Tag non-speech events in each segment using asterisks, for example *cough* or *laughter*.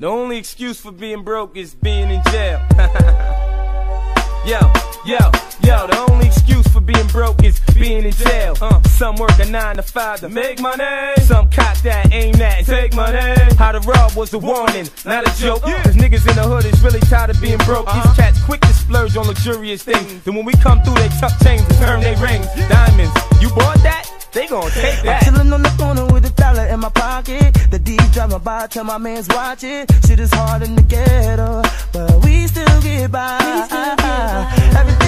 The only excuse for being broke is being in jail. *laughs* yo, yo, yo, the only excuse for being broke is being in jail. Uh, some work a nine to five to make money. Some cock that aim that and take money. How to rob was a warning, not a joke. Cause niggas in the hood is really tired of being broke. These cats quick to splurge on luxurious things. Then when we come through, they tuck chains by, tell my mans watch it. Shit is hard in the ghetto, but we still get by. Every day I see the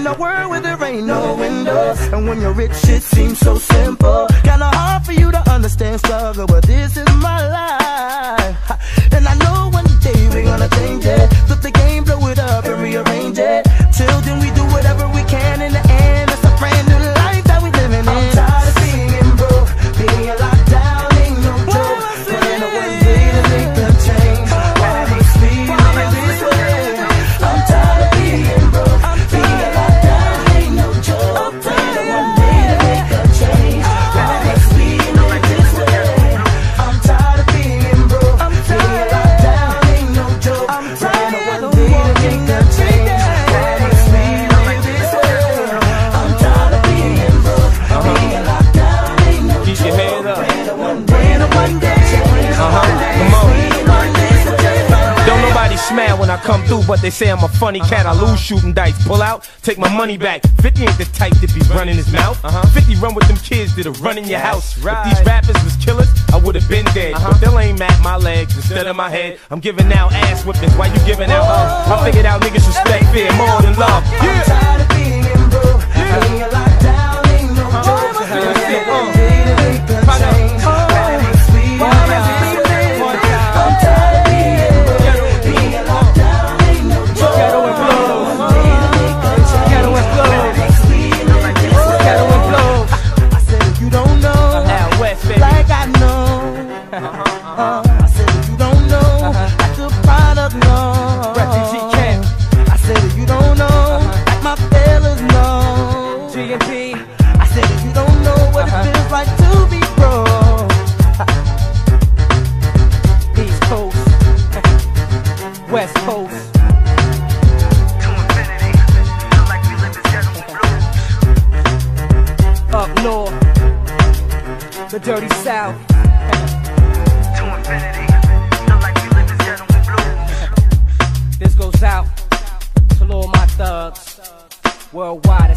in a world where there ain't no windows. And when you're rich, it seems so simple. Kinda hard for you to understand struggle, but this is my life. And I know through, but they say I'm a funny uh-huh, cat. I uh-huh. lose shooting dice. Pull out, take my money back. 50 ain't the type to be running his mouth. Uh-huh. 50 run with them kids that'll run in your house. If these rappers was killers, I would've been dead. But they'll aim at my legs instead of my head. I'm giving out ass whippings. Why you giving out love? I figured out niggas respect fear more than love. Yeah. I said if you don't know what it feels like to be broke. *laughs* East Coast, *laughs* West Coast. Up north, the dirty south. *laughs* This goes out to all my thugs worldwide